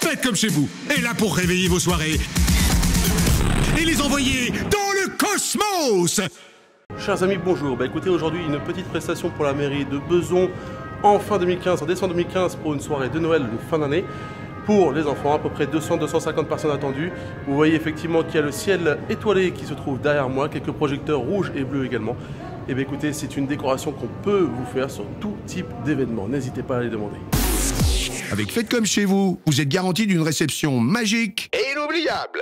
Faites comme chez vous, est là pour réveiller vos soirées et les envoyer dans le cosmos Chers amis, bonjour. Bah écoutez, aujourd'hui une petite prestation pour la mairie de Beson en fin 2015, en décembre 2015 pour une soirée de Noël de fin d'année pour les enfants, à peu près 200-250 personnes attendues. Vous voyez effectivement qu'il y a le ciel étoilé qui se trouve derrière moi, quelques projecteurs rouges et bleus également. Et bien écoutez, c'est une décoration qu'on peut vous faire sur tout type d'événement. N'hésitez pas à les demander. Avec Faites comme chez vous, vous êtes garanti d'une réception magique et inoubliable.